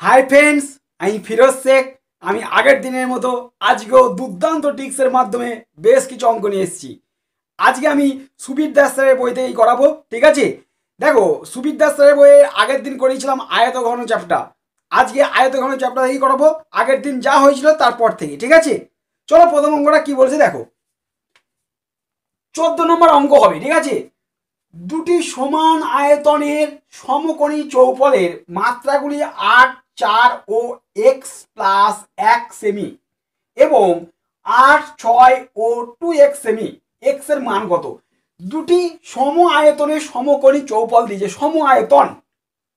Hi friends আমি ফিরোজ শেখ। আমি আগের দিনের মতো আজকেও দুর্দান্ত টিক্সের মাধ্যমে বেশ কিছু অঙ্ক নিয়ে এসেছি। আজকে আমি সুবীর দাস স্যারের বই থেকেই করাবো, ঠিক আছে? দেখো, সুবীর দাস স্যারের বইয়ে আগের দিন করিয়েছিলাম আয়ত ঘন চ্যাপ্টার। আজকে আয়ত ঘন চ্যাপ্টার থেকেই করাবো, আগের দিন যা হয়েছিল তারপর থেকে, ঠিক আছে? চলো প্রথম অঙ্কটা কি বলছে দেখো। চোদ্দ নম্বর অঙ্ক হবে, ঠিক আছে? দুটি সমান আয়তনের সমকোণী চৌপলের মাত্রাগুলি আট চার ও এক্স প্লাস এক সেমি এবং আট, ছয় ও টু এক্স সেমি। এক্সের মান কত? দুটি সম আয়তনের সমকোণী চৌপল দিয়েছে সম আয়তন,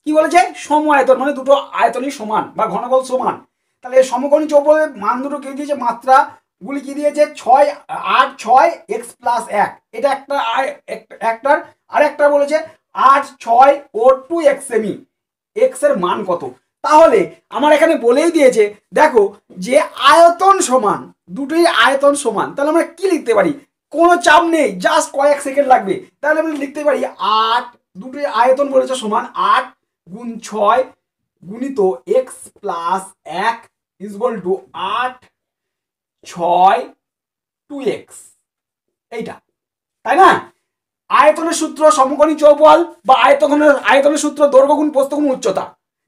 কি বলেছে? সম আয়তন মানে দুটো আয়তনই সমান বা ঘনফল সমান। তাহলে সমকোণী চৌপলের মান দুটো কি দিয়েছে? মাত্রা গুলি কি দিয়েছে? ছয়, আট, ছয়, এক্স প্লাস এক। এটা একটা একটার আর একটা বলেছে আট, ছয় ও টু এক্স সেমি। এক্সের মান কত? তাহলে আমার এখানে বলেই দিয়েছে, দেখো যে আয়তন সমান, দুটোই আয়তন সমান, তাহলে আমরা কি লিখতে পারি? কোনো চাপ নেই জাস্ট কয়েক সেকেন্ড লাগবে। তাহলে আমরা লিখতে পারি আট, দুটোই আয়তন বলেছে সমান আট গুণ ছয় গুণিত এক্স প্লাস এক ইজবল টু আট ছয় টু এক্স এইটা, তাই না? আয়তনের সূত্র সমকোণী চৌপল বা আয়তনের আয়তনের সূত্র দৈর্ঘ্য গুণ উচ্চতা।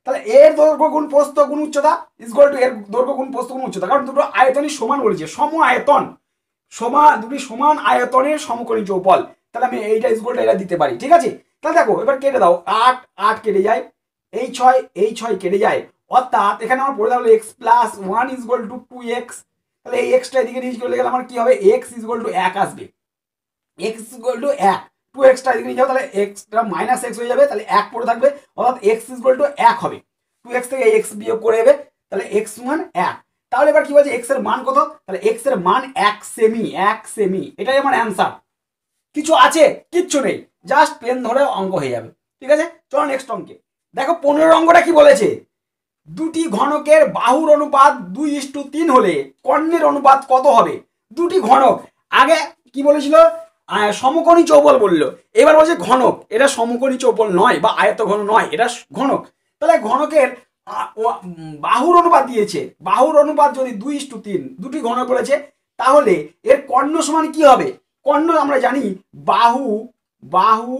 তাহলে এর দৈর্ঘ্য গুণ প্রস্থ গুণ উচ্চতা ইজগল টু এর দৈর্ঘ্য গুণ প্রস্থ গুণ উচ্চতা। কারণ দুটো আয়তনই সমান বলেছে, সম আয়তন। সমান দুটি সমান আয়তনের সমকোণী চৌপল তাহলে আমি এইটা ইজগলটা এটা দিতে পারি, ঠিক আছে? তাহলে দেখো, এবার কেটে দাও, আট আট কেটে যায়, এই ছয় এই ছয় কেটে যায়। অর্থাৎ এখানে আমার পড়ে দাও x plus one equal to two x তাহলে এই এক্সটা এদিকে নিয়ে চলে গেলে আমার কি হবে? এক্স ইজগল টু এক আসবে। এক্স ইজগল টু এক। টু এক্সটা এদিকে নিয়ে যাও, তাহলে এক্সটা মাইনাস এক্স হয়ে যাবে, তাহলে এক পড়ে থাকবে। অর্থাৎ এক্স ইজগল টু এক হবে। টু এক্স থেকে এক্স বিয়োগ করে যাবে তাহলে এক্স মান এক। তাহলে এবার কি বলছে এক্সের মান কত? তাহলে এক্সের মান এক সেমি এক সেমি এটাই আমার অ্যান্সার কিছু আছে? কিচ্ছু নেই। জাস্ট পেন ধরে অঙ্ক হয়ে যাবে। ঠিক আছে? চলো নেক্সট অঙ্কে। দেখো, পনেরো অঙ্কটা কি বলেছে? দুটি ঘনকের বাহুর অনুপাত দুই ইস্টু তিন হলে কর্ণের অনুপাত কত হবে? দুটি ঘনক। আগে কি বলেছিল? সমকোণী চৌবল বলল। এবার বলছে ঘনক, এটা সমকোণী চৌবল নয় বা আয়ত ঘন নয়, এটা ঘনক। তাহলে ঘনকের বাহুর অনুপাত দিয়েছে। বাহুর অনুপাত যদি দুই ইস্টু তিন, দুটি ঘনক বলেছে, তাহলে এর কর্ণ সমান কি হবে? কর্ণ আমরা জানি বাহু বাহু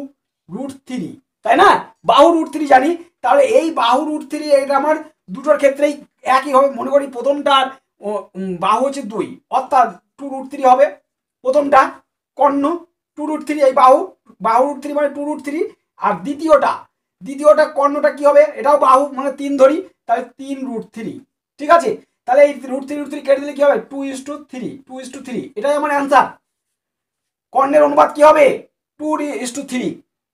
রুট থ্রি, তাই না? বাহু রুট থ্রি জানি, তাহলে এই বাহু রুট থ্রি এটা আমার দুটোর ক্ষেত্রেই একই হবে। মনে করি প্রথমটার বাহু হচ্ছে দুই, অর্থাৎ টু রুট থ্রি হবে প্রথমটা। কর্ণ টু রুট থ্রি এই বাহু বাহু রুট থ্রি মানে টু রুট থ্রি আর দ্বিতীয়টা দ্বিতীয়টা কর্ণটা কি হবে? এটাও বাহু মানে তিন ধরি, তাহলে তিন রুট থ্রি ঠিক আছে? তাহলে এই রুট থ্রি রুট থ্রি কেটে দিলে কি হবে? Two is to three two is to three এটাই আমার অ্যান্সার কর্ণের অনুপাত কি হবে? টু ইস টু থ্রি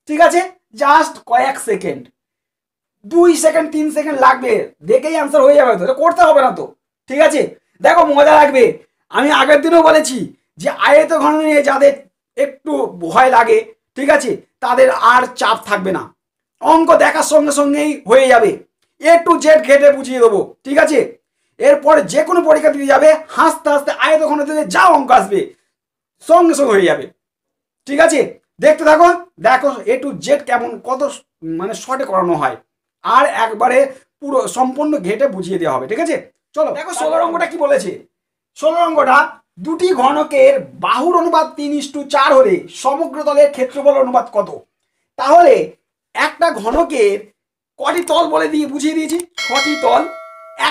ঠিক আছে? জাস্ট কয়েক সেকেন্ড দুই সেকেন্ড তিন সেকেন্ড লাগবে, দেখেই অ্যান্সার হয়ে যাবে, তো করতে হবে না তো, ঠিক আছে? দেখো, মজা লাগবে। আমি আগের দিনও বলেছি যে আয়ত ঘন নিয়ে যাদের একটু ভয় লাগে, ঠিক আছে, তাদের আর চাপ থাকবে না। অঙ্ক দেখার সঙ্গে সঙ্গেই হয়ে যাবে। এ টু জেড ঘেটে বুঝিয়ে দেবো, ঠিক আছে? এরপরে যে কোনো পরীক্ষা দিতে যাবে, হাসতে হাসতে আয়ত ঘন থেকে যা অঙ্ক আসবে, সঙ্গে সঙ্গে হয়ে যাবে। ঠিক আছে? দেখতে থাকো, দেখো এ টু জেড কেমন, কত মানে শর্টে করানো হয়। আর একবারে পুরো সম্পূর্ণ ঘেটে বুঝিয়ে দেওয়া হবে, ঠিক আছে? চলো, দেখো ষোলো অঙ্কটা কি বলেছে? ষোলো অঙ্কটা দুটি ঘনকের বাহুর অনুপাত তিন ইস্টু চার হলে সমগ্র তলের ক্ষেত্রফল অনুপাত কত? তাহলে একটা ঘনকের কটি তল বলে দিয়ে বুঝিয়ে দিয়েছি। ছটি তল।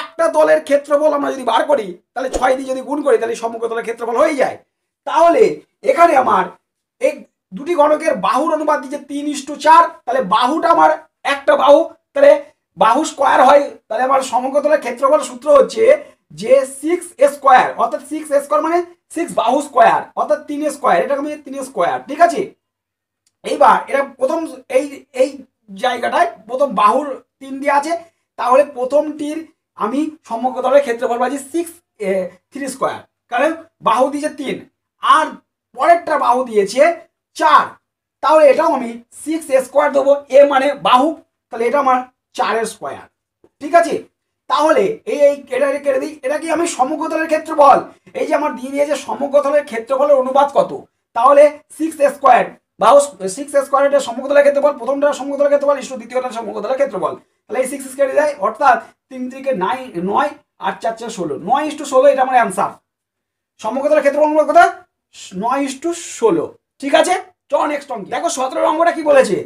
একটা তলের ক্ষেত্রফল আমরা যদি বার করি, তাহলে ছয় দিয়ে যদি গুণ করি, তাহলে সমগ্র তলের ক্ষেত্রফল হয়ে যায়। তাহলে এখানে আমার এই দুটি ঘনকের বাহুর অনুপাত দিচ্ছে তিন ইস্টু চার, তাহলে বাহুটা আমার একটা বাহু, তাহলে বাহু স্কোয়ার হয়, তাহলে আমার সমগ্রতলের ক্ষেত্রফল সূত্র হচ্ছে যে সিক্স স্কোয়ার অর্থাৎ সিক্স স্কোয়ার মানে সিক্স বাহু স্কোয়ার অর্থাৎ তিন স্কোয়ার এটা আমি তিন স্কোয়ার ঠিক আছে? এইবার এটা প্রথম এই এই জায়গাটায় প্রথম বাহুর তিন দিয়ে আছে, তাহলে প্রথমটির আমি সমগ্রতলের ক্ষেত্রফল পাচ্ছি সিক্স থ্রি স্কোয়ার কারণ বাহু দিয়েছে তিন, আর পরেরটা বাহু দিয়েছে চার, তাহলে এটাও আমি সিক্স স্কোয়ার দেবো, এ মানে বাহু, তাহলে এটা আমার চারের স্কোয়ার ঠিক আছে? তাহলে এই এই এটা কেটে দিই এটা কি আমি সমগ্রতলের ক্ষেত্রফল এই যে আমার দিয়ে দিয়েছে সমগ্রতলের ক্ষেত্রফলের অনুপাত কত? তাহলে সিক্স স্কোয়ার বাহু সিক্স স্কোয়ার এটা সমগ্রতলের ক্ষেত্রফল প্রথমটা সমগ্রতলের ক্ষেত্রফল, ইস্টু দ্বিতীয়টা সমগ্রতলের ক্ষেত্রফল। তাহলে এই সিক্স কেটে যায়, অর্থাৎ তিন থেকে নাইন নয় আর চার চার ষোলো। নয় ইস্টু ষোলো, এটা আমার অ্যান্সার সমগ্রতার ক্ষেত্রে অনুপাত কথা নয় ইস্টু ষোলো। ঠিক আছে? চল নেক্সট অঙ্ক। দেখো সতেরো অঙ্কটা কি বলেছে?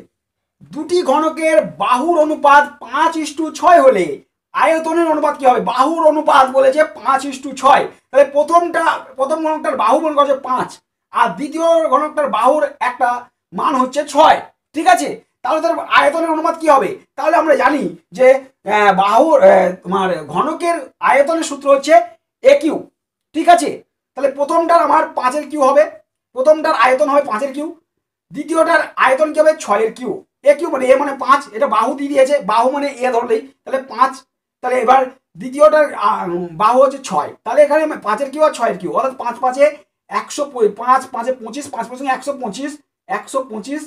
দুটি ঘনকের বাহুর অনুপাত পাঁচ ইস্টু ছয় হলে আয়তনের অনুপাত কি হবে? বাহুর অনুপাত বলেছে পাঁচ ইস্টু ছয়। তাহলে প্রথমটা, প্রথম ঘনকটার বাহু মনে করছে পাঁচ। আর দ্বিতীয় ঘনকটার বাহুর একটা মান হচ্ছে ছয়। ঠিক আছে? তাহলে তার আয়তনের অনুপাত কি হবে? তাহলে আমরা জানি যে বাহুর তোমার ঘনকের আয়তনের সূত্র হচ্ছে এ কিউ ঠিক আছে? তাহলে প্রথমটার আমার পাঁচের কিউ হবে। প্রথমটার আয়তন হবে পাঁচের কিউ দ্বিতীয়টার আয়তন কি হবে? ছয়ের কিউ এ কিউ মানে এ মানে পাঁচ। এটা বাহু দিয়ে দিয়েছে। বাহু মানে এ ধরলেই। তাহলে পাঁচ তাহলে এবার দ্বিতীয়টার বাহু হচ্ছে ছয়। তাহলে এখানে পাঁচের কিউ আর ছয়ের কিউ? অর্থাৎ পাঁচ পাঁচে একশো পাঁচ পাঁচে পঁচিশ পাঁচ পাঁচ একশো পঁচিশ একশো পঁচিশ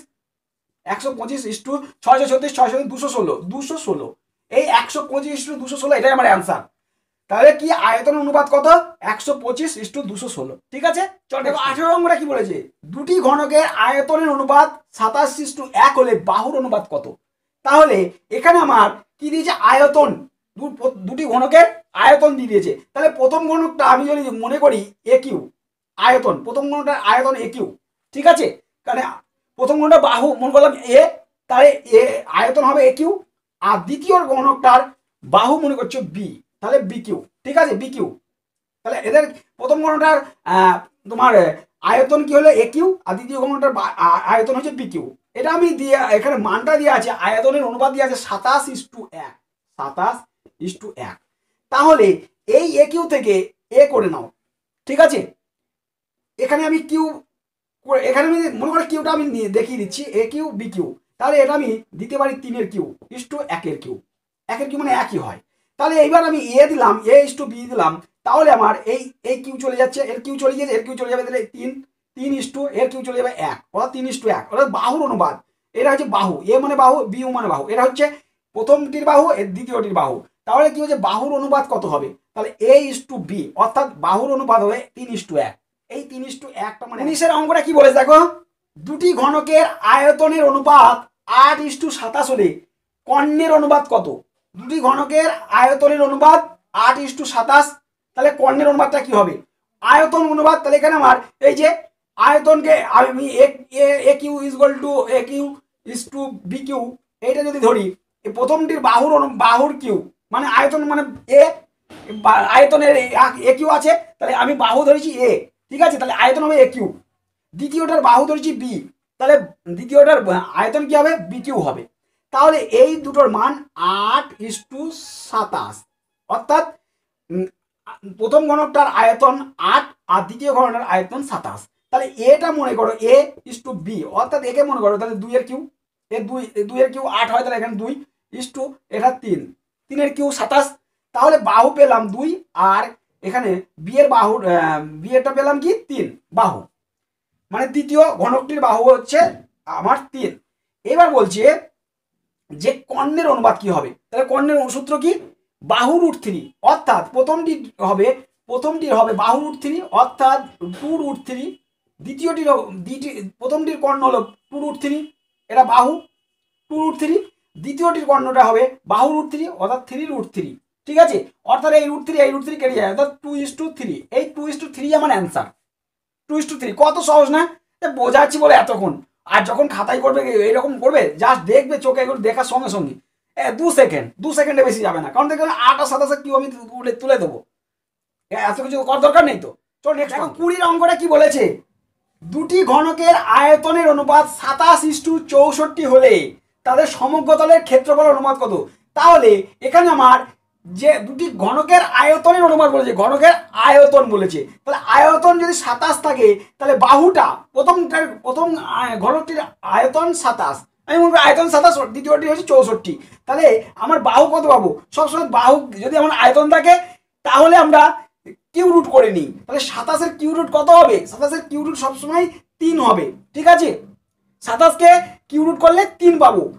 একশো পঁচিশ ইস্টু ছয়শো ছত্রিশ ছয়শো দুশো ষোলো দুশো ষোলো। এই একশো পঁচিশ ইস্টু দুশো ষোলো এটাই আমার অ্যান্সার তাহলে কি আয়তন অনুপাত কত? একশো পঁচিশ ইস্টু দুশো ষোলো। ঠিক আছে? চল দেখো আঠেরো নম্বরে কি বলেছে? দুটি ঘনকের আয়তনের অনুপাত সাতাশ ইস্টু এক হলে বাহুর অনুপাত কত? তাহলে এখানে আমার কি দিয়েছে? আয়তন। দুটি ঘনকের আয়তন দিয়ে দিয়েছে। তাহলে প্রথম ঘনকটা আমি যদি মনে করি এ কিউ আয়তন। প্রথম ঘনকটার আয়তন এ কিউ ঠিক আছে? কারণ প্রথম ঘনটা বাহু, মনে করলাম এ তাহলে এ আয়তন হবে এ কিউ আর দ্বিতীয় ঘনকটার বাহু মনে করছ বি তাহলে বি কিউ ঠিক আছে? বি কিউ তাহলে এদের প্রথম ঘনটার তোমার, আয়তন কি হলো? এ কিউ আর দ্বিতীয় ঘনটার আয়তন হচ্ছে বি কিউ এটা আমি দিয়ে, এখানে মানটা দিয়ে আছে, আয়তনের অনুপাত দিয়ে আছে সাতাশ ইস টু এক। সাতাশ ইস টু এক তাহলে এই এ কিউ থেকে এ করে নাও। ঠিক আছে? এখানে আমি কিউ এখানে আমি মনে করে কিউটা আমি দেখিয়ে দিচ্ছি। এ কিউ বি কিউ তাহলে এটা আমি দিতে পারি তিনের কিউ ইস টু একের কিউ একের কিউ মানে একই হয়। তাহলে এইবার আমি এ দিলাম এ ইস টু বি দিলাম। তাহলে আমার এই এই কিউ চলে যাচ্ছে, এর কিউ চলে গিয়েছে, এর কিউ চলে যাবে তাহলে তিন। তিন ইস টু এর কিউ চলে যাবে এক। অর্থাৎ তিন ইস টু এক। অর্থাৎ বাহুর অনুপাত এটা হচ্ছে বাহু। এ মানে বাহু বি মানে বাহু। এটা হচ্ছে প্রথমটির বাহু, এর দ্বিতীয়টির বাহু। তাহলে কি হচ্ছে বাহুর অনুপাত কত হবে? তাহলে এ ইস টু বি অর্থাৎ বাহুর অনুপাত হবে তিন ইস টু এক। এই তিন ইস টু একটা মানে উনিশের অঙ্কটা কি বলেছে দেখো? দুটি ঘনকের আয়তনের অনুপাত আট ইস টু সাতাশ হলে কর্ণের অনুপাত কত? দুটি ঘনকের আয়তনের অনুপাত আট ইস টু সাতাশ, তাহলে কর্ণের অনুপাতটা কি হবে? আয়তন অনুপাত, তাহলে এখানে আমার এই যে আয়তনকে আমি a cube is to a cube is to b cube এইটা যদি ধরি প্রথমটির বাহুর বাহুর কিউ মানে আয়তন মানে এ আয়তনের এ কিউ আছে, তাহলে আমি বাহু ধরেছি এ, ঠিক আছে? তাহলে আয়তন হবে এ কিউ। দ্বিতীয়টার বাহু ধরেছি বি, তাহলে দ্বিতীয়টার আয়তন কি হবে? বি কিউ হবে। তাহলে এই দুটোর মান আট ইস টু সাতাশ। অর্থাৎ প্রথম ঘনকটার আয়তন আট আর দ্বিতীয় ঘনকটার আয়তন সাতাশ। তাহলে এটা মনে করো এ ইস টু বি, অর্থাৎ একে মনে করো, তাহলে দুইয়ের কিউ। এ দুই দুইয়ের কিউ আট হয়, তাহলে এখানে দুই ইস টু, এটা তিন। তিনের কিউ সাতাশ তাহলে বাহু পেলাম দুই আর এখানে বিয়ের আহ, বিয়েটা পেলাম কি? তিন বাহু। মানে দ্বিতীয় ঘনকটির বাহু হচ্ছে আমার তিন। এবার বলছে যে কর্ণের অনুপাত কি হবে? তাহলে কর্ণের সূত্র কি? বাহু রুট থ্রি অর্থাৎ প্রথমটি হবে প্রথমটির হবে বাহু রুট থ্রি অর্থাৎ টু রুট থ্রি দ্বিতীয়টির দ্বিতীয় প্রথমটির কর্ণ হলো টু রুট থ্রি এটা বাহু টু রুট থ্রি দ্বিতীয়টির কর্ণটা হবে বাহু রুট থ্রি অর্থাৎ থ্রি রুট থ্রি ঠিক আছে? অর্থাৎ এই রুট থ্রি এই রুট থ্রি কেটে যায় অর্থাৎ টু ইস টু থ্রি এই two is to two three answer two is to two কত সহজ না? এ বোঝাচ্ছি বলে এতক্ষণ আর যখন খাতায় করবে এরকম করবে জাস্ট দেখবে চোখে এগুলো দেখার সঙ্গে সঙ্গে দু সেকেন্ড দু সেকেন্ডে বেশি যাবে না কারণ দেখবেন আট আর সাতাশে কিউ আমি তুলে তুলে দেবো। এ, এত কিছু করার দরকার নেই তো? চল নেক্সট দেখো। কুড়ির অঙ্কটা কি বলেছে? দুটি ঘনকের আয়তনের অনুপাত সাতাশ ইস্টু চৌষট্টি হলে তাদের সমগ্র সমগ্রতলের ক্ষেত্রফলের অনুপাত কত? তাহলে এখানে আমার যে দুটি ঘনকের আয়তনের অনুপাত বলেছে, ঘনকের আয়তন বলেছে। তাহলে আয়তন যদি সাতাশ থাকে, তাহলে বাহুটা প্রথমটার প্রথম ঘনকটির আয়তন সাতাশ। আমি মনে করি আয়তন সাতাশ দ্বিতীয়টি হচ্ছে চৌষট্টি। তাহলে আমার বাহু কত পাবো? সবসময় বাহু যদি আমার আয়তন থাকে, তাহলে আমরা কিউ রুট করে নিই। তাহলে সাতাশের কিউ রুট কত হবে? সাতাশের কিউ রুট সবসময় তিন হবে। ঠিক আছে? সাতাশকে কিউ রুট করলে তিন পাবো।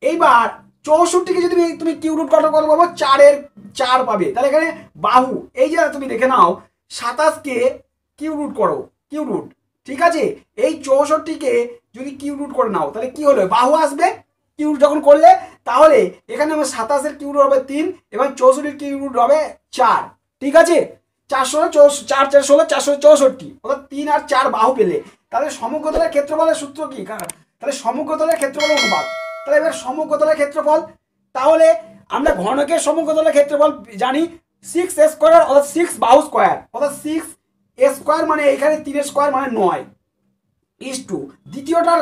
এইবার চৌষট্টিকে যদি তুমি- কিউ রুট কত কত পাবো? চারের চার পাবে। তাহলে এখানে বাহু, এই যে তুমি দেখে নাও, সাতাশকে কিউ রুট করো। কিউ রুট ঠিক আছে? এই চৌষট্টিকে যদি কিউ রুট করে নাও, তাহলে কি হলো? বাহু আসবে। কিউ রুট যখন করলে, তাহলে এখানে আমার সাতাশের কিউ রুট হবে তিন এবং চৌষট্টির কিউ রুট হবে চার। ঠিক আছে? চারশো চৌষ চার চার ষোলো, চারশো চৌষট্টি। অর্থাৎ তিন আর চার বাহু পেলে। তাহলে সমগ্রতলের ক্ষেত্রফলের সূত্র কি? তাহলে সমগ্রতলের ক্ষেত্রফল অনুপাত। তাহলে এবার সমগ্রতলের ক্ষেত্রফল, তাহলে আমরা ঘনকের সমগ্রতলের ক্ষেত্রফল জানি সিক্স স্কোয়ার অর্থাৎ সিক্স বাহু স্কোয়ার অর্থাৎ সিক্স স্কোয়ার মানে এখানে তিনের স্কোয়ার মানে নয়। ইস টু দ্বিতীয়টার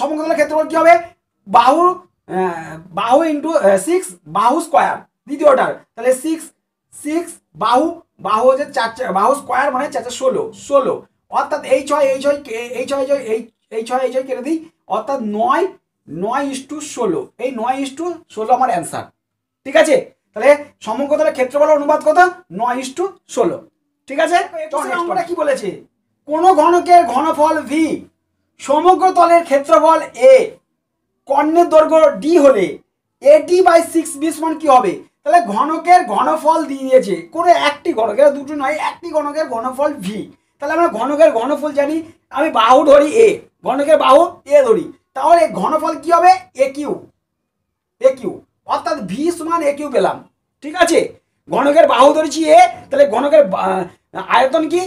সমগ্রতলের ক্ষেত্রফল কী হবে? বাহু বাহু ইন্টু সিক্স বাহু স্কোয়ার দ্বিতীয়টার। তাহলে সিক্স সিক্স বাহু বাহু হচ্ছে চার বাহু স্কোয়ার মানে চার চার ষোলো। ষোলো। অর্থাৎ এই ছয় এই ছয় এই ছয় ছয় এই এই ছয় এই ছয় কেটে দিই। অর্থাৎ নয় নয় ইস টু ষোলো। এই নয় ইস টু ষোলো আমার অ্যান্সার ঠিক আছে? তাহলে সমগ্রতলের ক্ষেত্রফল অনুপাত কত? নয় ইস টু ষোলো। ঠিক আছে? অঙ্কটা কি বলেছে? কোন ঘনকের ঘনফল ভি সমগ্র তলের ক্ষেত্রফল এ কর্ণের দৈর্ঘ্য ডি হলে এডি বাই সিক্স বি সমান কি হবে? তাহলে ঘনকের ঘনফল দিয়ে দিয়েছে। কোনো একটি ঘনকের দুটো নয় একটি ঘনকের ঘনফল ভি তাহলে আমরা ঘনকের ঘনফল জানি, আমি বাহু ধরি এ ঘনকের বাহু এ ধরি। তাহলে ঘনফল কি হবে? এ কিউ এ কিউ অর্থাৎ ভি সমান এ কিউ পেলাম। ঠিক আছে? ঘনকের বাহু ধরেছি এ তাহলে ঘনকের আয়তন কি?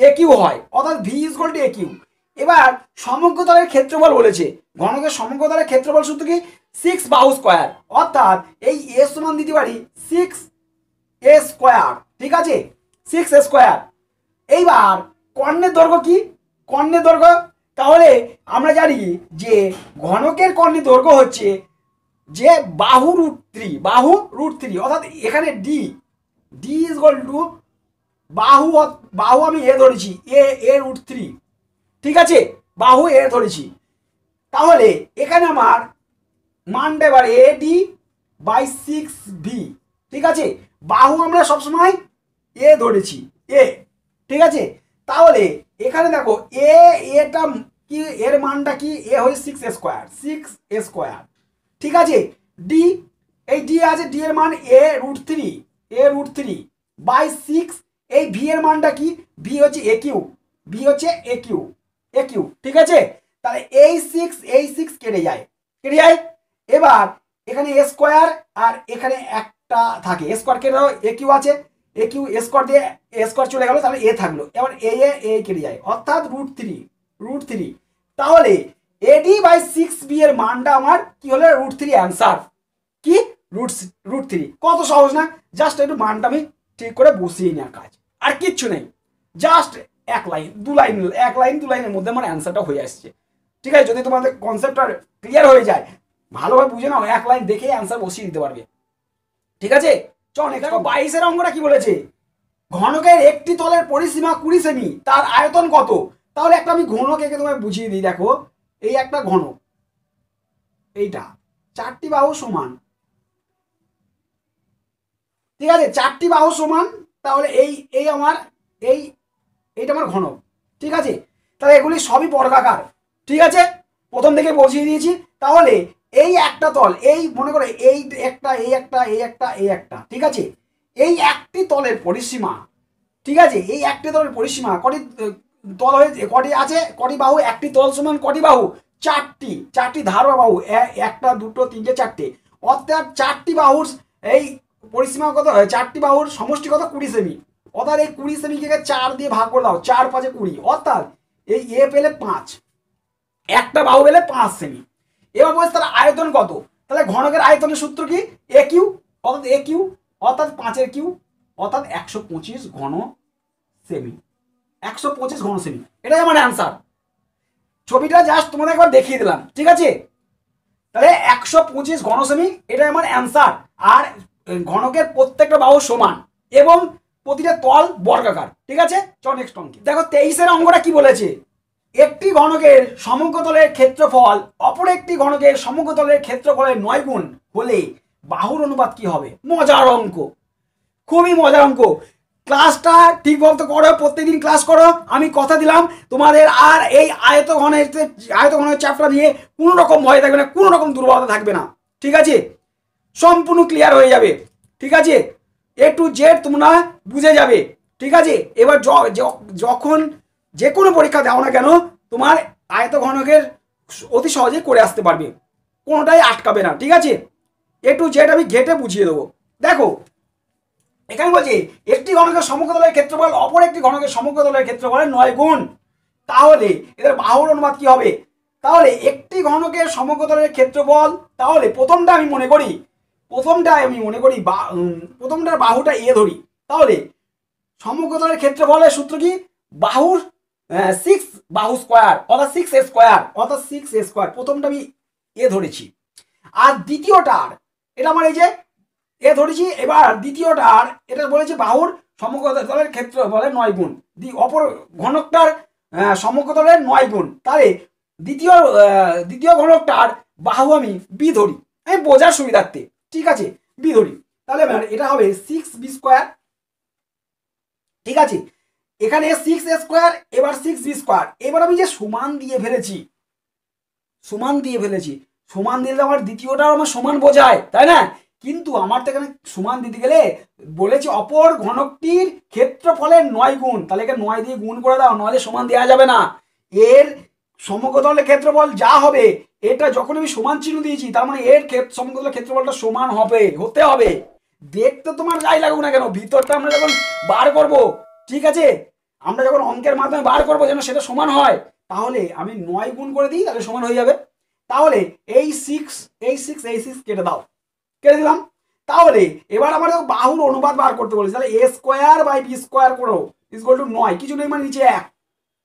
এ কিউ হয়। অর্থাৎ v is to a cube এবার সমগ্রতলের ক্ষেত্রফল বলেছে। ঘনকের সমগ্রতলের ক্ষেত্রফল সূত্র কি? সিক্স বাহু স্কোয়ার অর্থাৎ এই এ সমান দিতে পারি সিক্স এ স্কোয়ার ঠিক আছে? সিক্স এ স্কোয়ার এইবার কর্ণের দৈর্ঘ্য কি? কর্ণের দৈর্ঘ্য? তাহলে আমরা জানি যে ঘনকের কর্ণের দৈর্ঘ্য হচ্ছে যে বাহু রুট থ্রি বাহু রুট থ্রি অর্থাৎ এখানে d d is equal to বাহু বাহু আমি এ ধরেছি এ এ রুট থ্রি ঠিক আছে? বাহু এ ধরেছি। তাহলে এখানে আমার মানটা এবার a d by six v ঠিক আছে? বাহু আমরা সবসময় এ ধরেছি এ ঠিক আছে? তাহলে এখানে দেখো এ এটা কি, এর মানটা কি? এ হয়ে সিক্স স্কোয়ার সিক্স স্কোয়ার ঠিক আছে? ডি এই ডি আছে ডি এর মান a root three a root three by six এই ভি এর মানটা কি? ভি হচ্ছে এ কিউ ভি হচ্ছে এ কিউ এ কিউ ঠিক আছে? তাহলে এই সিক্স এই সিক্স কেটে যায়। কেটে যায়? এবার এখানে এ স্কোয়ার আর এখানে একটা থাকে। এ স্কোয়ার কেটে এ কিউ আছে। এ কিউ এ স্কোয়ার দিয়ে এ স্কোয়ার চলে গেল, তাহলে এ থাকল। এবার এ এ এ কেটে যায়। অর্থাৎ রুট থ্রি রুট থ্রি তাহলে এডি বাই সিক্স বি এর মানটা আমার কি হলো? রুট থ্রি অ্যান্সার কি? রুট রুট থ্রি কত সহজ না? জাস্ট একটু মানটা আমি ঠিক করে বসিয়ে নেওয়ার কাজ। আর কিচ্ছু নেই। জাস্ট এক লাইন দু লাইন এক লাইন দু লাইনের মধ্যে আমার অ্যান্সারটা হয়ে আসছে। ঠিক আছে? যদি তোমাদের কনসেপ্টটা ক্লিয়ার হয়ে যায়, ভালোভাবে বুঝে নাও, এক লাইন দেখে অ্যান্সার বসিয়ে দিতে পারবে। ঠিক আছে? বাইশের অঙ্কটা কি বলেছে? ঘনকের একটি তলের পরিসীমা কুড়ি সেমি তার আয়তন কত? তাহলে একটা আমি ঘনক একে তোমায় বুঝিয়ে দিই দেখো। এই একটা ঘনক। এইটা। চারটি বাহু সমান। ঠিক আছে? চারটি বাহু সমান তাহলে এই এই আমার এই এইটা আমার ঘনক। ঠিক আছে? তাহলে এগুলি সবই বর্গাকার। ঠিক আছে? প্রথম থেকে বুঝিয়ে দিয়েছি। তাহলে এই একটা তল, এই মনে করে এই একটা এই একটা এই একটা এই একটা, ঠিক আছে? এই একটি তলের পরিসীমা, ঠিক আছে? এই একটি তলের পরিসীমা, কটি তল হয়েছে কটি আছে? কটি বাহু? একটি তল সমান কটি বাহু? চারটি চারটি ধার বা বাহু একটা, দুটো, তিনটে, চারটে। অর্থাৎ চারটি বাহুর এই পরিসীমা কত? চারটি বাহুর সমষ্টি কত? কুড়ি সেমি। অর্থাৎ এই কুড়ি সেমিকে চার দিয়ে ভাগ করে দাও, চার পাঁচে কুড়ি। অর্থাৎ এই এ পেলে পাঁচ, একটা বাহু পেলে পাঁচ সেমি। এবার বলছে তাহলে আয়তন কত? তাহলে ঘনকের আয়তনের সূত্র কি? এ কিউ অর্থাৎ এ কিউ অর্থাৎ পাঁচের কিউ অর্থাৎ একশো পঁচিশ ঘন সেমি একশো পঁচিশ ঘন সেমি এটাই আমার অ্যান্সার ছবিটা জাস্ট তোমাদের একবার দেখিয়ে দিলাম, ঠিক আছে? তাহলে একশো পঁচিশ ঘন সেমি এটাই আমার অ্যান্সার আর ঘনকের প্রত্যেকটা বাহু সমান এবং প্রতিটা তল বর্গাকার, ঠিক আছে? চল নেক্সট অঙ্কে। দেখো তেইশের অঙ্গটা কি বলেছে? একটি ঘনকের সমগ্রতলের ক্ষেত্রফল অপর একটি ঘনকের সমগ্রতলের ক্ষেত্রফলের নয় গুণ হলে বাহুর অনুপাত কি হবে? মজার অঙ্ক। খুবই মজার অঙ্ক। ক্লাসটা ঠিক মতো করো, প্রত্যেকদিন ক্লাস করো। আমি কথা দিলাম, তোমাদের আর এই আয়ত ঘনের আয়ত ঘনের চ্যাপ্টার নিয়ে কোনো রকম ভয় থাকবে না, কোনো রকম দুর্বলতা থাকবে না। ঠিক আছে? সম্পূর্ণ ক্লিয়ার হয়ে যাবে। ঠিক আছে? এ টু জেড তোমরা বুঝে যাবে। ঠিক আছে? এবার যখন যে কোনো পরীক্ষা দাও না কেন, তোমার আয়ত ঘনকের অতি সহজে করে আসতে পারবে। কোনোটাই আটকাবে না, ঠিক আছে? এ টু জেড আমি ঘেটে বুঝিয়ে দেবো। দেখো, এখানে বলছি, একটি ঘনকের সমগ্রতলের ক্ষেত্রফল অপর একটি ঘনকের সমগ্রতলের ক্ষেত্রফলের নয় গুণ। তাহলে, এদের বাহুর অনুপাত কি হবে? তাহলে, একটি ঘনকের সমগ্রতলের ক্ষেত্রফল, তাহলে প্রথমটা আমি মনে করি, প্রথমটা আমি মনে করি বা প্রথমটার বাহুটা এ ধরি। তাহলে সমগ্রতলের ক্ষেত্রফলের সূত্র কি? বাহুর সিক্স বাহু স্কোয়ার অর্থাৎ সিক্স স্কোয়ার অর্থাৎ সিক্স স্কোয়ার প্রথমটা আমি এ ধরেছি। আর দ্বিতীয়টার এটা আমার এই যে এ ধরেছি এবার দ্বিতীয়টার এটা বলেছে বাহুর সমগ্রতলের ক্ষেত্র বলে নয় গুণ। দি- অপর ঘনকটার আহ, সমগ্রতলের নয় গুণ। তাহলে দ্বিতীয় দ্বিতীয় ঘনকটার বাহু আমি বি ধরি। আমি বোঝার সুবিধার্থে ঠিক আছে? বি ধরি। তাহলে এটা হবে সিক্স বি স্কোয়ার ঠিক আছে? এখানে সিক্স স্কোয়ার এবার সিক্স বি স্কোয়ার এবার আমি যে সমান দিয়ে ফেলেছি, সমান দিয়ে ফেলেছি, সমান দিলে আমার দ্বিতীয়টাও আমার সমান বোঝায়, তাই না? কিন্তু আমার তো এখানে সমান দিতে গেলে বলেছি অপর ঘনকটির ক্ষেত্রফলের নয় গুণ। তাহলে এখানে নয় দিয়ে গুণ করে দাও, নয় সমান দেওয়া যাবে না। এর সমগ্রতলের ক্ষেত্রফল যা হবে, এটা যখন আমি সমান চিহ্ন দিয়েছি, তার মানে এর সমগ্রতলের ক্ষেত্রফলটা সমান হবে, হতে হবে। দেখতে তোমার যাই লাগুক না কেন, ভিতরটা আমরা যখন বার করব, ঠিক আছে? আমরা যখন অঙ্কের মাধ্যমে বার করব যেন সেটা সমান হয়, তাহলে আমি নয় গুণ করে দিই, তাহলে সমান হয়ে যাবে। তাহলে এই সিক্স এই সিক্স এই সিক্স কেটে দাও। কেটে দিলাম। তাহলে এবার আমার বাহুর অনুপাত বার করতে বলেছে। তাহলে a square by b square করো ইসগোল টু নয়। কিছু নেই মানে নিচে এক।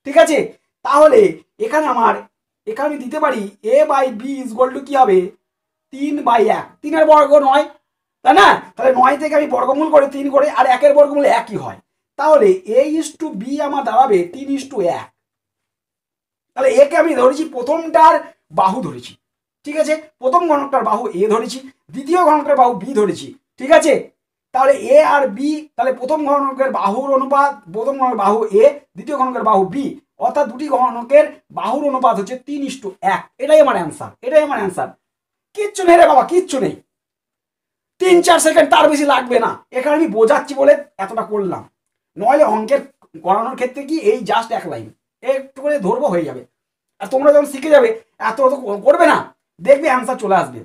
ঠিক আছে? তাহলে এখানে আমার, এখানে আমি দিতে পারি a by b equal to কি হবে? তিন বাই এক। তিনের বর্গ নয়। তাই না? তাহলে নয় থেকে আমি বর্গমূল করে, তিন করে, আর একের বর্গমূল একই হয়। তাহলে এ ইস টু বি আমার দাঁড়াবে তিন ইস টু এক। তাহলে একে আমি ধরেছি প্রথমটার বাহু ধরেছি, ঠিক আছে? প্রথম ঘনকটার বাহু এ ধরেছি, দ্বিতীয় ঘনকের বাহু বি ধরেছি, ঠিক আছে? তাহলে এ আর বি তাহলে প্রথম ঘনকের বাহুর অনুপাত, প্রথম ঘনকের বাহু এ দ্বিতীয় ঘনকের বাহু বি অর্থাৎ দুটি ঘনকের বাহুর অনুপাত হচ্ছে তিন ইস টু এক। এটাই আমার অ্যান্সার এটাই আমার অ্যান্সার কিচ্ছু নেই রে বাবা, কিচ্ছু নেই। তিন চার সেকেন্ড তার বেশি লাগবে না। এখানে আমি বোঝাচ্ছি বলে এতটা করলাম। নইলে অঙ্কের করানোর ক্ষেত্রে কি এই জাস্ট এক লাইন একটু করে ধরবো হয়ে যাবে। আর তোমরা যখন শিখে যাবে এত অত করবে না দেখবে অ্যান্সার চলে আসবে।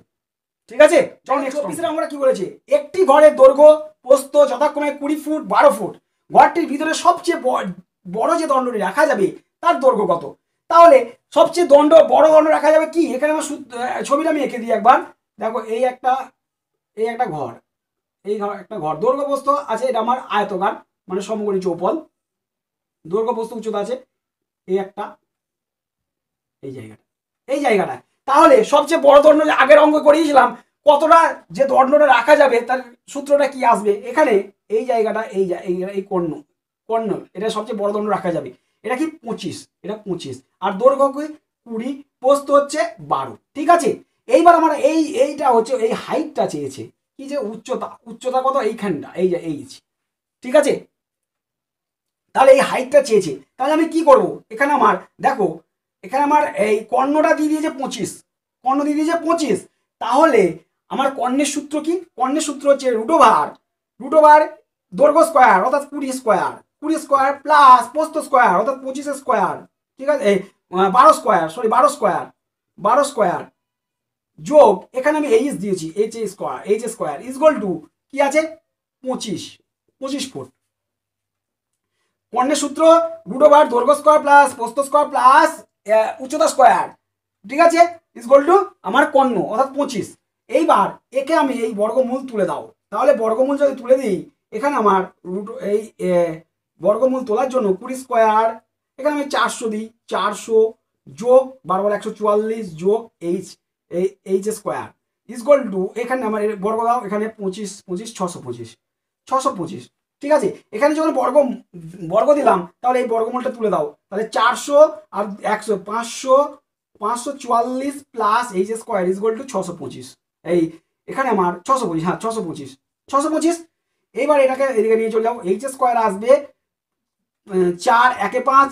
ঠিক আছে? যখন আমরা কি বলেছে? একটি ঘরের দৈর্ঘ্য প্রস্থ যথাক্রমে কুড়ি ফুট বারো ফুট। ঘরটির ভিতরে সবচেয়ে বড় যে দণ্ডটি রাখা যাবে তার দৈর্ঘ্য কত? তাহলে সবচেয়ে দণ্ড বড় দণ্ড রাখা যাবে কি? এখানে আমার ছবিটা আমি এঁকে দিই একবার। দেখো এই একটা এই একটা ঘর এই ঘর একটা ঘর। দৈর্ঘ্য প্রস্থ আছে এটা আমার আয়তকার মানে সমকোণী চৌপল দৈর্ঘ্য প্রস্থ উচ্চতা আছে এই একটা। এই জায়গাটা। এই জায়গাটা। তাহলে সবচেয়ে বড় যে আগের অঙ্গ করিয়েছিলাম, কতটা যে দণ্ডটা রাখা যাবে তার সূত্রটা কি আসবে? এখানে এই জায়গাটা, এই এই কর্ণ কর্ণ, এটা সবচেয়ে বড় ধর্ণ রাখা যাবে। এটা কি? পঁচিশ, এটা পঁচিশ। আর দৈর্ঘ্য কুড়ি পোস্ত হচ্ছে বারো। ঠিক আছে? এইবার আমার এই, এইটা হচ্ছে, এই হাইটটা চেয়েছে। কি যে উচ্চতা উচ্চতা কত? এইখানটা, এই যে, এই। ঠিক আছে? তাহলে এই হাইটটা চেয়েছে। তাহলে আমি কি করব? এখানে আমার, দেখো, এখানে আমার এই কর্ণটা দিয়ে দিয়েছে পঁচিশ। কর্ণ দিয়ে দিয়েছে পঁচিশ। তাহলে আমার কর্ণের সূত্র কি? কর্ণের সূত্র হচ্ছে রুটোভার রুটোভার দৈর্ঘ্য স্কোয়ার অর্থাৎ কুড়ি স্কোয়ার কুড়ি স্কোয়ার প্লাস পোস্ত স্কোয়ার অর্থাৎ পঁচিশ স্কোয়ার ঠিক আছে? এই বারো স্কোয়ার সরি বারো স্কোয়ার বারো স্কোয়ার যোগ, এখানে আমি এইচ দিয়েছি h a square h square equal to কি আছে? পঁচিশ। পঁচিশ ফুট কর্ণের সূত্র রুট ওভার দৈর্ঘ্য স্কোয়ার প্লাস পোস্ত স্কোয়ার প্লাস উচ্চতা স্কোয়ার। ঠিক আছে? ইজ গোল টু আমার কর্ণ, অর্থাৎ পঁচিশ। এইবার একে আমি এই বর্গমূল তুলে দাও। তাহলে বর্গমূল যদি তুলে দিই, এখানে আমার রুট এই বর্গমূল তোলার জন্য কুড়ি স্কোয়ার। এখানে আমি চারশো দিই, চারশো যোগ বারবার একশো চুয়াল্লিশ যোগ এইচ এই H square. Is goal to এখানে আমার বর্গ দাও, এখানে পঁচিশ পঁচিশ, ছশো পঁচিশ। ছশো পঁচিশ। ঠিক আছে? এখানে যখন বর্গ বর্গ দিলাম, তাহলে এই বর্গমূলটা তুলে দাও। তাহলে চারশো আর একশো, পাঁচশো পাঁচশো চুয়াল্লিশ plus h square equal to ছশো পঁচিশ। এই, এখানে আমার ছশো পঁচিশ হ্যাঁ ছশো পঁচিশ। ছশো পঁচিশ এইবার এটাকে এদিকে নিয়ে চলে যাও। এইচ স্কোয়ার আসবে চার একে পাঁচ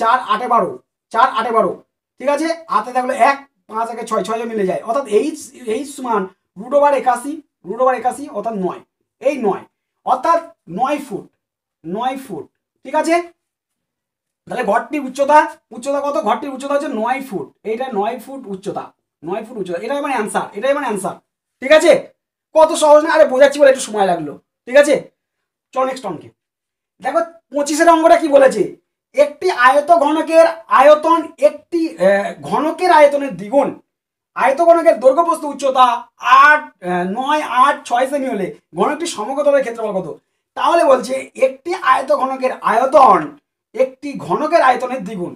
চার আটে বারো, চার আটে বারো। ঠিক আছে? হাতে থাকল এক, পাঁচ একে ছয় ছয় মিলে যায়। অর্থাৎ এইচ এইচ সমান রুট ওভার একাশি রুট ওভার একাশি, অর্থাৎ নয়। এই নয়। অর্থাৎ নয় ফুট নয় ফুট, ঠিক আছে? তাহলে ঘরটির উচ্চতা উচ্চতা কত? ঘরটির উচ্চতা হচ্ছে নয় ফুট। এইটা নয় ফুট উচ্চতা, নয় ফুট উচ্চতা, এটাই মানে অ্যান্সার এটাই মানে অ্যান্সার ঠিক আছে? কত সহজ না? আরে বোঝাচ্ছি বলে একটু সময় লাগল, ঠিক আছে? চল নেক্সট অঙ্কে দেখো, পঁচিশের অঙ্কটা কি বলেছে? একটি আয়ত ঘনকের আয়তন একটি ঘনকের আয়তনের দ্বিগুণ। আয়ত ঘনকের দৈর্ঘ্য প্রস্থ উচ্চতা আট নয়, আট, ছয় সেমি হলে ঘনকটি সমকতলের ক্ষেত্রফল কত? তাহলে বলছে একটি আয়ত ঘনকের আয়তন, একটি ঘনকের আয়তনের দ্বিগুণ।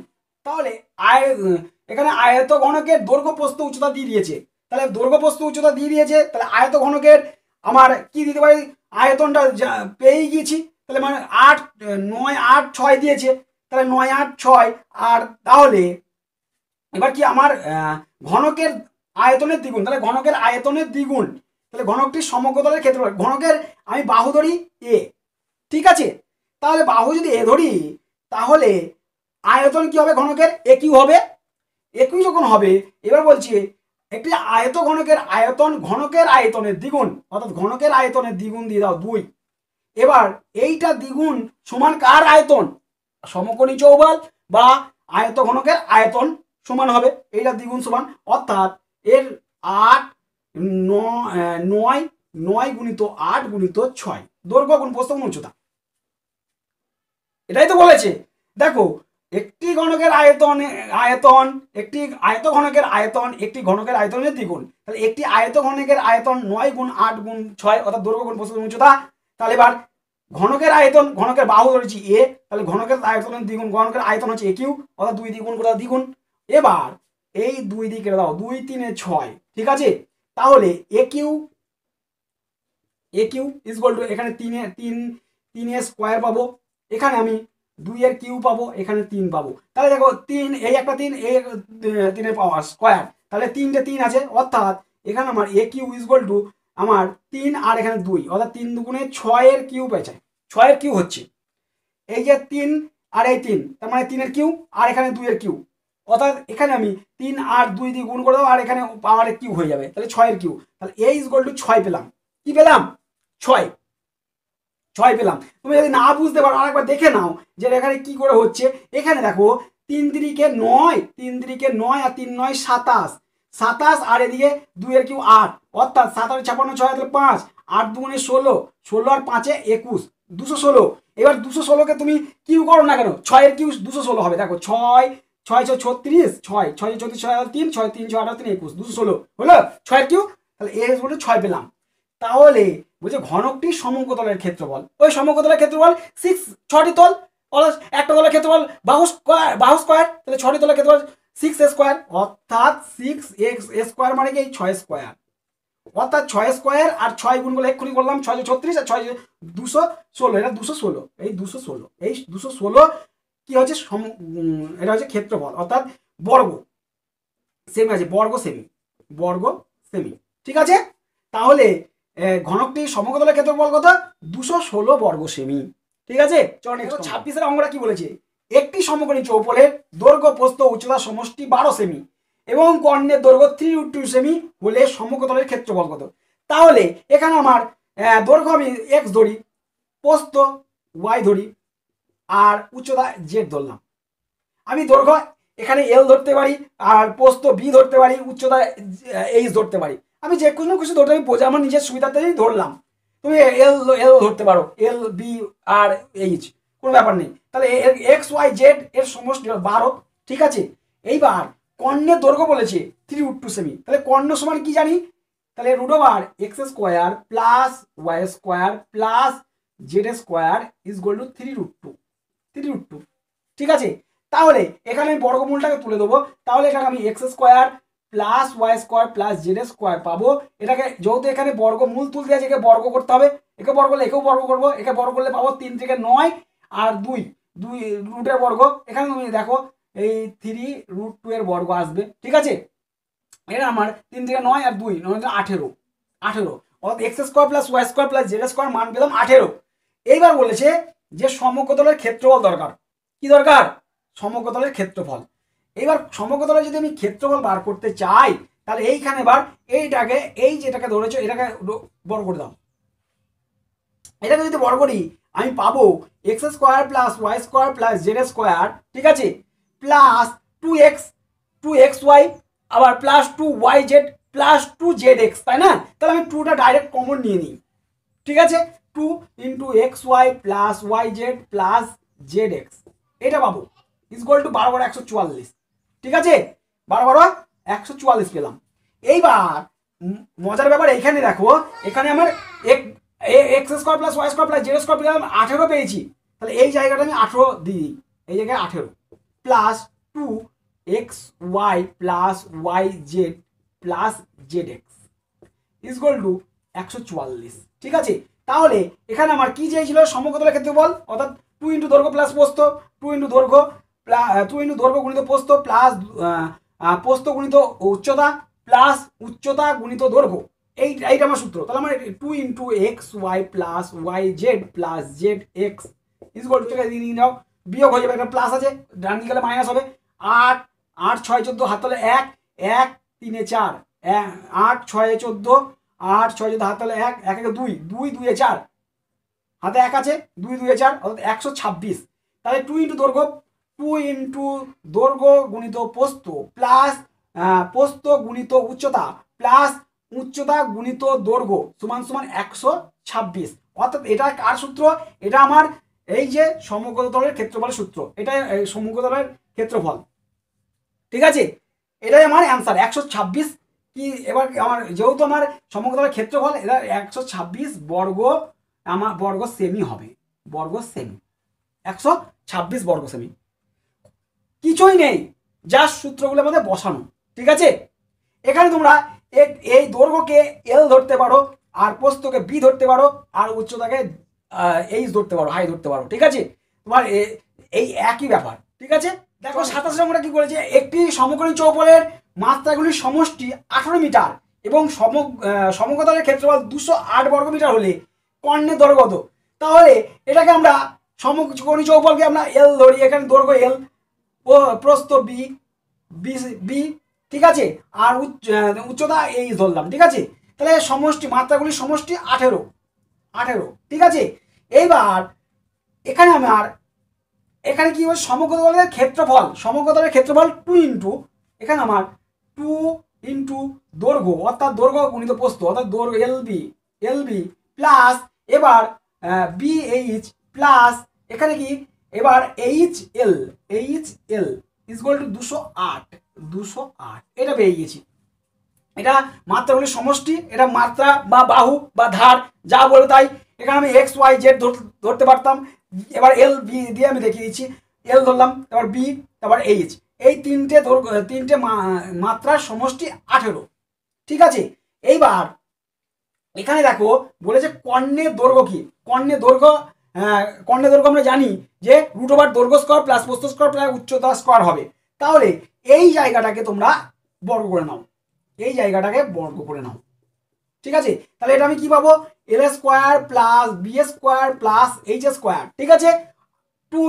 তাহলে আয়, এখানে আয়ত ঘনকের দৈর্ঘ্য উচ্চতা দিয়ে দিয়েছে। তাহলে দৈর্ঘ্য প্রস্থ উচ্চতা দিয়ে দিয়েছে, তাহলে আয়ত ঘনকের আমার কি দিতে পারি? আয়তনটা পেয়েই গিয়েছি। তাহলে মানে আট, নয়, আট, ছয় দিয়েছে। তাহলে নয়, আট, ছয়, আর তাহলে এবার কি আমার ঘনকের আয়তনের দ্বিগুণ, তাহলে ঘনকের আয়তনের দ্বিগুণ, তাহলে ঘনকটি সমগ্রতলের ক্ষেত্রফল, ঘনকের আমি বাহু ধরি এ ঠিক আছে? তাহলে বাহু যদি এ ধরি, তাহলে আয়তন কি হবে ঘনকের? এ হবে। একই যখন হবে, এবার বলছি, একটি আয়ত ঘনকের আয়তন ঘনকের আয়তনের দ্বিগুণ, অর্থাৎ ঘনকের আয়তনের দ্বিগুণ দিয়ে দাও দুই। এবার এইটা দ্বিগুণ সমান কার আয়তন? সমকোণী চৌবাল বা আয়ত ঘনকের আয়তন। সমান হবে, এইটা দ্বিগুণ সমান, অর্থাৎ এর আট নয় নয় গুণিত আট গুণিত ছয়। দৈর্ঘ্য গুণ প্রস্থ উচ্চতা। এটাই তো বলেছে। দেখো, একটি ঘনকের আয়তন আয়তন, একটি আয়ত ঘনকের আয়তন, একটি ঘনকের আয়তনের দ্বিগুণ। তাহলে একটি আয়ত ঘনকের আয়তন নয় গুণ আট গুণ ছয়, অর্থাৎ দৈর্ঘ্য গুণ প্রস্থ উচ্চতা। তাহলে এবার ঘনকের আয়তন, ঘনকের বাহু ধরেছি এ তাহলে ঘনকের আয়তনের দ্বিগুণ, ঘনকের আয়তন হচ্ছে এ কিউ অর্থাৎ দুই দ্বিগুণ করে দাও দ্বিগুণ। এবার এই দুই দিকে দাও, দুই, তিনে ছয়, ঠিক আছে? তাহলে a cube a cube is to এখানে তিনে, তিন তিনের স্কোয়ার পাবো। এখানে আমি দুইয়ের কিউ পাবো, এখানে তিন পাবো। তাহলে দেখো, তিন, এই একটা তিন, এই তিনের পাওয়ার স্কোয়ার তাহলে তিনটে তিন আছে, অর্থাৎ এখানে আমার এ কিউ ইজ টু আমার তিন আর এখানে দুই, অর্থাৎ তিন দুগুণে ছয়ের কিউ পেয়েছে। ছয়ের কিউ হচ্ছে। এই যে তিন আর এই তিন, তার মানে তিনের কিউ আর এখানে দুইয়ের কিউ। অর্থাৎ এখানে আমি তিন আর দুই দিয়ে গুণ করে দেবো, আর এখানে পাওয়ারের কিউ হয়ে যাবে। তাহলে ছয়ের কিউ তাহলে এ ইজ টু ছয় পেলাম। কি পেলাম? ছয়। ছয় পেলাম। তুমি যদি না বুঝতে পারো, আরেকবার দেখে নাও যে এখানে কি করে হচ্ছে। এখানে দেখো, তিন তিরিকে নয়, তিন তিরিকে নয় আর তিন নয় সাতাশ। সাতাশ আর এদিকে দুইয়ের কিউ আট। অর্থাৎ সাতাশ ছাপান্ন ছয় তাহলে পাঁচ। আট দুগুণে ষোলো। ষোলো আর পাঁচে একুশ। দুশো ষোলো। এবার দুশো ষোলোকে তুমি কিউ করো না কেন? ছয়ের কিউ দুশো ষোলো হবে। দেখো, ছয় ছয় ছয় ছত্রিশ, ছয় ছয় ছত্রিশ, ছয় তিন ছয় তিন ছয় আট তিন একুশ, দুশো ষোলো, হলো? ছয়ের কিউ? তাহলে এ বলে ছয় পেলাম। তাহলে বলছে ঘনকটি সমগ্রতলের ক্ষেত্রফল। ওই সমগ্রতলের ক্ষেত্রফল সিক্স ছটি তল অর্থাৎ একটা তলের ক্ষেত্রফল বাহু স্কোয়ার বাহু স্কোয়ার তাহলে ছটি তলের ক্ষেত্রফল সিক্স স্কোয়ার অর্থাৎ সিক্স এক্স স্কোয়ার মানে কি? ছয় স্কোয়ার অর্থাৎ ছয় স্কোয়ার আর ছয় গুণ করে এক্ষুনি করলাম ছয় ছত্রিশ আর ছয় দুশো ষোলো, এটা দুশো ষোলো, এই দুশো ষোলো, এই দুশো ষোলো কি হচ্ছে? সম এটা হচ্ছে ক্ষেত্রফল অর্থাৎ বর্গ। সেমি আছে বর্গ সেমি বর্গ সেমি ঠিক আছে? তাহলে ঘনকটি সমগ্রতলের ক্ষেত্রফল কত? দুশো ষোলো বর্গ সেমি ঠিক আছে? চলো নেক্সট ছাব্বিশের অঙ্গটা কি বলেছে? একটি সমকোণী চৌপলের দৈর্ঘ্য প্রস্থ উচ্চতা সমষ্টি বারো সেমি এবং কর্ণের দৈর্ঘ্য থ্রি টু সেমি হলে সমগ্রতলের ক্ষেত্রফল কত? তাহলে এখানে আমার দৈর্ঘ্য আমি এক্স ধরি প্রস্থ ওয়াই ধরি আর উচ্চতা জেড ধরলাম। আমি দৈর্ঘ্য এখানে এল ধরতে পারি আর প্রস্থ বি ধরতে পারি উচ্চতা এইচ ধরতে পারি। আমি যে কোনো কিছু ধরতে বোঝা আমার নিজের সুবিধাতেই ধরলাম। তুমি এল এল ধরতে পারো এল বি আর এইচ কোনো ব্যাপার নেই। তাহলে এক্স ওয়াই জেড এর সমষ্টি বারো, ঠিক আছে? এইবার কর্ণের দৈর্ঘ্য বলেছে থ্রি রুট টু সেমি তাহলে কর্ণ সমান কি জানি? তাহলে root over x square plus y square plus z square equal to three root two three root two ঠিক আছে? তাহলে এখানে আমি বর্গমূলটাকে তুলে দেবো। তাহলে এখানে আমি x square plus y square plus z square পাবো। এটাকে যেহেতু এখানে বর্গমূল তুলতে আছে একে বর্গ করতে হবে। একে বর্গ করলে একেও বর্গ করব। একে বর্গ করলে পাবো তিন থেকে নয় আর দুই। দুই রুটের বর্গ। এখানে তুমি দেখো, এই থ্রি রুট টু এর বর্গ আসবে। ঠিক আছে? এটা আমার তিন থেকে নয় আর দুই, নয় আঠেরো। আঠেরো। অর্থাৎ x square plus y square plus z square মান পেলাম আঠেরো। এইবার বলেছে যে সমকতলের ক্ষেত্রফল দরকার। কি দরকার? সমগ্রতলের ক্ষেত্রফল। এবার সমগ্রতলে যদি আমি ক্ষেত্রফল বার করতে চাই, তাহলে এইখানে এবার এইটাকে, এই যেটাকে ধরেছো, এটাকে বড় করে দাও। এটাকে যদি বড় করি, আমি পাবো x square plus y square plus z square ঠিক আছে? Plus two x two x y আবার plus two y z plus two z x তাই না? তাহলে আমি টুটা ডাইরেক্ট কমন নিয়ে নিই। ঠিক আছে? Two into x y plus y z plus z x. এটা পাবো। ইজগোয়াল টু বারো বারো একশো চুয়াল্লিশ। ঠিক আছে? বারো বারো একশো চুয়াল্লিশ পেলাম। এইবার মজার ব্যাপার এখানে দেখো, এখানে আমার x square plus y square plus z square পেলাম, আঠেরো পেয়েছি। তাহলে এই জায়গাটা আমি আঠেরো দিই। এই জায়গায় আঠেরো। Plus two x y plus y z plus z x. Equal to একশো চুয়াল্লিশ। ঠিক আছে? তাহলে এখানে আমার কি চেয়েছিল সমকতলের বল। অর্থাৎ টু ইন্টু দৈর্ঘ্য প্লাস পোস্ত টু ইন্টু দৈর্ঘ্য টু ইন্টু দৈর্ঘ্য গুণিত পোস্ত প্লাস পোস্ত গুণিত উচ্চতা প্লাস উচ্চতা গুণিত দৈর্ঘ্য। এই, এইটা আমার সূত্র। তাহলে আমার two into x y plus y z plus z x equal to থেকে নিয়ে যাও বিয়োগ হয়ে যাবে একটা প্লাস আছে, ডান গেলে মাইনাস হবে। আট আট, ছয়, চোদ্দ, হাত তাহলে এক এক, তিনে চার আট, ছয়ে, চোদ্দ আট, ছয় চোদ্দ হাত তাহলে এক এক দুই দুই দুয়ে চার। হাতে এক আছে, দুই দুয়ে চার, অর্থাৎ একশো ছাব্বিশ। তাহলে টু ইন্টু দৈর্ঘ্য টু ইন্টু দৈর্ঘ্য গুণিত পোস্ত প্লাস পোস্ত গুণিত উচ্চতা প্লাস উচ্চতা গুণিত দৈর্ঘ্য সমান সমান একশো ছাব্বিশ। অর্থাৎ এটা কার সূত্র? এটা আমার এই যে সমগ্রতলের ক্ষেত্রফলের সূত্র। এটা সমগ্রতলের ক্ষেত্রফল। ঠিক আছে? এটাই আমার অ্যান্সার একশো ছাব্বিশ কি এবার আমার যেহেতু আমার সমগ্রতলের ক্ষেত্রফল এটা একশো ছাব্বিশ বর্গ আমার বর্গ সেমি হবে। বর্গ সেমি একশো ছাব্বিশ বর্গ সেমি কিছুই নেই যার সূত্রগুলো আমাদের বসানো ঠিক আছে? এখানে তোমরা এই দৈর্ঘ্যকে এল ধরতে পারো আর পোস্তকে বি ধরতে পারো আর উচ্চতাকে এইচ ধরতে পারো হাই ধরতে পারো ঠিক আছে? তোমার এই একই ব্যাপার ঠিক আছে? দেখো সাতাশ নম্বরে কি করেছে একটি সমকোণী চৌপলের মাত্রাগুলির সমষ্টি আঠারো মিটার এবং সম আহ, সমকতলের ক্ষেত্রফল দুশো আট বর্গ মিটার হলে কর্ণের দৈর্ঘ্য কত? তাহলে এটাকে আমরা সমকোণী চৌপলকে আমরা এল ধরি এখানে দৈর্ঘ্য এল প্রস্থ বি বি ঠিক আছে? আর উচ্চতা এই ধরলাম ঠিক আছে? তাহলে সমষ্টি মাত্রাগুলির সমষ্টি আঠেরো আঠেরো ঠিক আছে? এইবার এখানে আমার এখানে কি হবে সমগ্রতলের ক্ষেত্রফল সমগ্রতলের ক্ষেত্রফল টু ইন্টু এখানে আমার টু ইন্টু দৈর্ঘ্য, অর্থাৎ দৈর্ঘ্য গুণিত পোস্ত অর্থাৎ দৈর্ঘ্য l b l b plus এবার বি এইচ প্লাস এখানে কি? এবার h l h l equal to দুশো আট দুশো আট, এটা পেয়ে গেছি। এটা মাত্রাগুলির সমষ্টি, এটা মাত্রা বা বাহু বা ধার, যা বলে তাই। এখানে আমি এক্স ওয়াই জেড ধরতে পারতাম। এবার এল বি দিয়ে আমি দেখিয়ে দিচ্ছি। এল ধরলাম তারপর বি তারপর এইচ এই তিনটে তিনটে মাত্রার সমষ্টি আঠেরো। ঠিক আছে? এইবার এখানে দেখো বলেছে কর্ণের দৈর্ঘ্য কি? কর্ণের দৈর্ঘ্য আহ, কর্ণের দৈর্ঘ্য আমরা জানি যে রুট ওভার দৈর্ঘ্য স্কোয়ার প্লাস প্রস্থ স্কোয়ার প্লাস উচ্চতা স্কোয়ার হবে। তাহলে এই জায়গাটাকে তোমরা বর্গ করে নাও। এই জায়গাটাকে বর্গ করে নাও। ঠিক আছে? তাহলে এটা আমি কি পাবো? L square plus b square plus h square ঠিক আছে? Two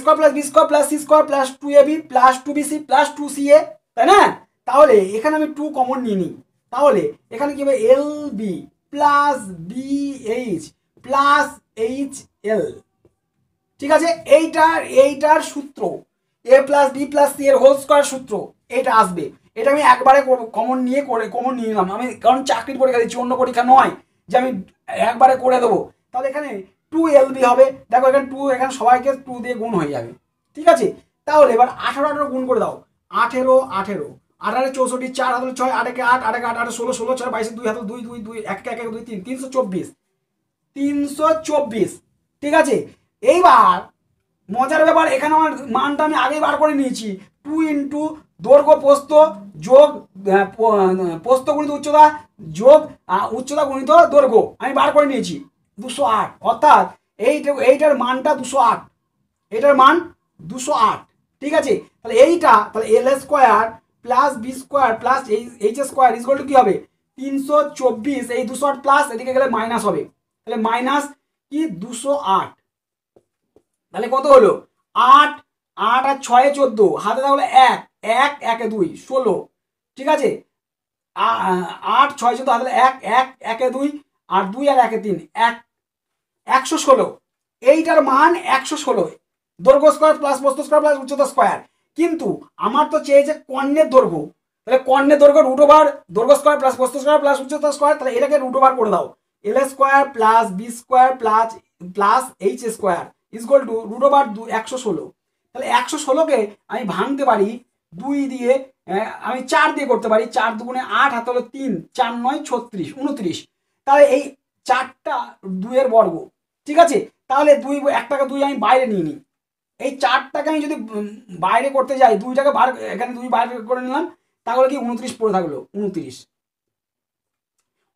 square plus b square plus c square plus two a b plus two b c plus two c a তাই না? তাহলে এখানে আমি টু কমন নিয়ে নিই। তাহলে এখানে কি হবে? L b plus b h plus h l ঠিক আছে? এইটার এইটার সূত্র a plus b plus c এর হোল স্কোয়ার সূত্র, এটা আসবে। এটা আমি একবারে কমন নিয়ে করে কমন নিয়ে নিলাম। আমি কারণ চাকরির পরীক্ষা দিচ্ছি, অন্য পরীক্ষা নয়। যে আমি একবারে করে দেবো। তাহলে এখানে টু এলবি হবে। দেখো এখানে টু এখানে সবাইকে টু দিয়ে গুণ হয়ে যাবে। ঠিক আছে? তাহলে এবার আঠেরো আঠেরো গুণ করে দাও। আঠেরো আঠেরো। আঠারো, চৌষট্টি, চার হাতে ছয় আটেকে আট আটেকে আট, আটে, ষোলো ষোলো ছয় বাইশে, দুই হাতে দুই দুই দুই, এক এক এক, দুই, তিন, তিনশো চব্বিশ। তিনশো চব্বিশ। ঠিক আছে? এইবার মজার ব্যাপার, এখানে আমার মানটা আমি আগেই বার করে নিয়েছি। টু ইন্টু দৈর্ঘ্য পোস্ত যোগ পোস্ত গুণিত উচ্চতা যোগ উচ্চতা গুণিত দৈর্ঘ্য। আমি বার করে নিয়েছি। দুশো আট। অর্থাৎ এইটা, এইটার মানটা দুশো আট। এটার মান দুশো আট। ঠিক আছে? তাহলে এইটা, তাহলে l square plus b square plus h square is to কি হবে? তিনশো চব্বিশ। এই দুশো আট প্লাস এদিকে গেলে মাইনাস হবে। তাহলে মাইনাস কি? দুশো আট। তাহলে কত হলো? আট আট আর ছয়ে চোদ্দ। হাতে তাহলে এক এক, একে দুই, ষোলো। ঠিক আছে? আট, ছয়, চোদ্দ, হাতে এক এক, একে দুই, আর দুই আর একে তিন। এক একশো ষোলো। এইটার মান একশো ষোলো। দৈর্ঘ্য স্কোয়ার প্লাস বস্তু স্কোয়ার প্লাস উচ্চতা স্কোয়ার কিন্তু আমার তো চেয়েছে কর্ণের দৈর্ঘ্য। তাহলে কর্ণের দৈর্ঘ্য রুট ওভার দৈর্ঘ্য স্কোয়ার প্লাস প্রস্থ স্কোয়ার প্লাস উচ্চতা স্কোয়ার তাহলে এটাকে রুট ওভার করে দাও। L square plus b square plus plus h square equal to root over দু, একশো ষোলো। তাহলে একশো ষোলোকে আমি ভাঙতে পারি দুই দিয়ে আমি চার দিয়ে করতে পারি, চার দুগুণে আট হাতে হলো তিন, চার নয়, ছত্রিশ, উনত্রিশ। তাহলে এই চারটা দুইয়ের বর্গ। ঠিক আছে? তাহলে দুই একটাকে দুই আমি বাইরে নিয়ে নিই। এই চারটাকে আমি যদি বাইরে করতে যাই দুইটাকে বার, এখানে দুই বাইরে করে নিলাম, তাহলে কি উনত্রিশ পড়ে থাকল? উনত্রিশ।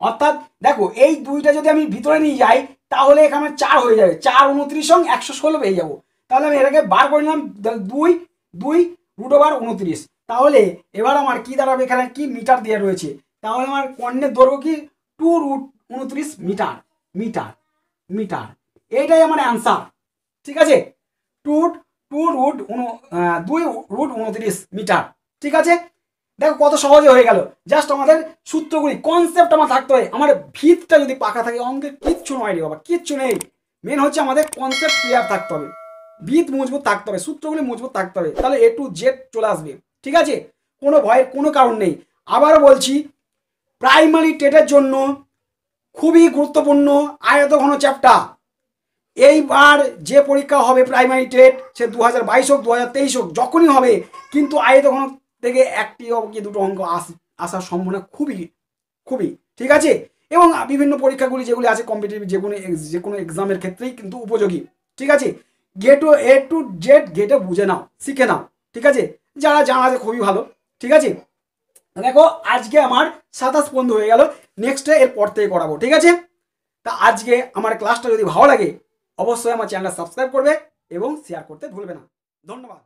অর্থাৎ দেখো, এই দুইটা যদি আমি ভিতরে নিয়ে যাই, তাহলে এখানে চার হয়ে যাবে। চার উনত্রিশ সঙ্গে একশো ষোলো পেয়ে যাব। তাহলে আমি এটাকে বার করে নিলাম দুই দুই রুট ওভার উনত্রিশ। তাহলে এবার আমার কি দাঁড়াবে? এখানে কি মিটার দেওয়া রয়েছে? তাহলে আমার কর্ণের দৈর্ঘ্য কি? টু রুট উনত্রিশ মিটার মিটার মিটার। এইটাই আমার অ্যান্সার ঠিক আছে? টু টু রুট উন দুই রুট উনত্রিশ মিটার। ঠিক আছে? দেখো কত সহজে হয়ে গেল। জাস্ট আমাদের সূত্রগুলি কনসেপ্ট আমার থাকতে হয় আমার ভিতটা যদি পাকা থাকে অঙ্কের কিচ্ছু নয় রে বাবা, কিচ্ছু নেই। মেন হচ্ছে আমাদের কনসেপ্ট ক্লিয়ার থাকতে হবে। ভিত মজবুত থাকতে হবে, সূত্রগুলি মজবুত থাকতে হবে। তাহলে এ টু জেড চলে আসবে। ঠিক আছে? কোনো ভয়ের, কোনো কারণ নেই। আবারও বলছি প্রাইমারি টেটের জন্য খুবই গুরুত্বপূর্ণ আয়তঘন চ্যাপ্টার এইবার যে পরীক্ষা হবে প্রাইমারি টেট সে দু হাজার বাইশ হোক দু হাজার তেইশ হোক, যখনই হবে, কিন্তু আয় তখন থেকে একটি কি দুটো অঙ্ক আস, আসার সম্ভাবনা খুবই খুবই, ঠিক আছে? এবং বিভিন্ন পরীক্ষাগুলি যেগুলি আছে কম্পিটিটিভ যে কোনো যে কোনো এক্সামের ক্ষেত্রেই কিন্তু উপযোগী, ঠিক আছে? গেট এ টু জেড গেটে বুঝে নাও, শিখে নাও, ঠিক আছে? যারা জানা আছে খুবই ভালো, ঠিক আছে? দেখো, আজকে আমার সাতাশ বন্ধ হয়ে গেল নেক্সটে এর পর থেকে করাবো, ঠিক আছে? তা আজকে আমার ক্লাসটা যদি ভালো লাগে অবশ্যই আমার চ্যানেলটা সাবস্ক্রাইব করবে এবং শেয়ার করতে ভুলবে না। ধন্যবাদ।